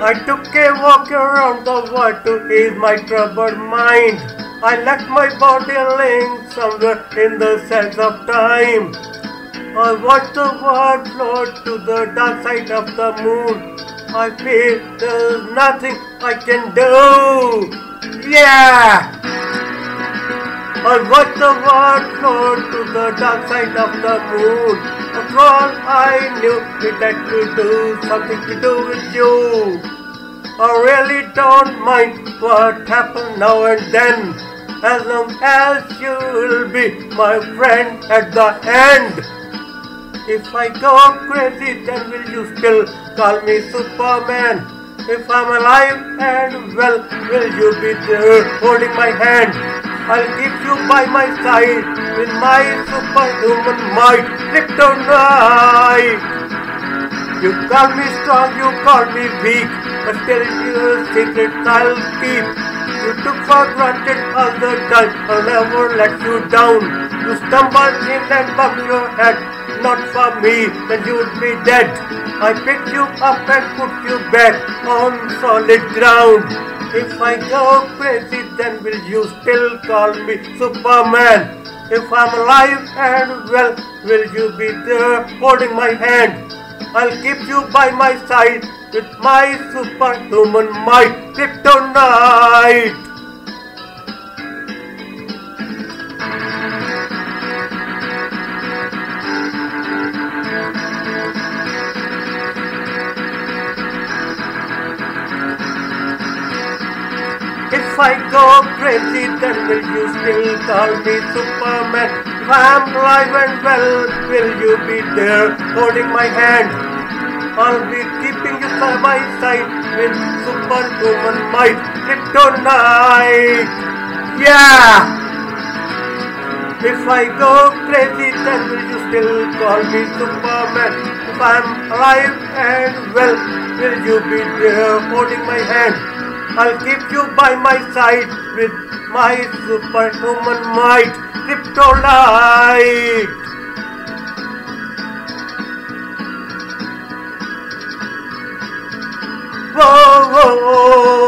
I took a walk around the world to ease my troubled mind. I left my body laying somewhere in the sands of time. I watched the world float to the dark side of the moon. I feel there's nothing I can do. Yeah! I watched the world float to the dark side of the moon. After all I knew it had to do something to do with you. I really don't mind what happens now and then, as long as you will be my friend at the end. If I go crazy, then will you still call me Superman? If I'm alive and well, will you be there holding my hand? I'll keep you by my side with my superhuman might. Kryptonite! You call me strong, you call me weak, but still your secret I'll keep. You took for granted all the time, I'll never let you down. You stumbled in and bumped your head, not for me, then you'd be dead. I picked you up and put you back on solid ground. If I go crazy, then will you still call me Superman? If I'm alive and well, will you be there holding my hand? I'll keep you by my side with my superhuman might, Kryptonite. If I go crazy, then will you still call me Superman? If I'm alive and well, will you be there holding my hand? I'll be keeping you by side with superhuman might, Kryptonite. Yeah! If I go crazy, then will you still call me Superman? If I'm alive and well, will you be there holding my hand? I'll keep you by my side with my superhuman might, Kryptonite. Whoa, whoa, whoa.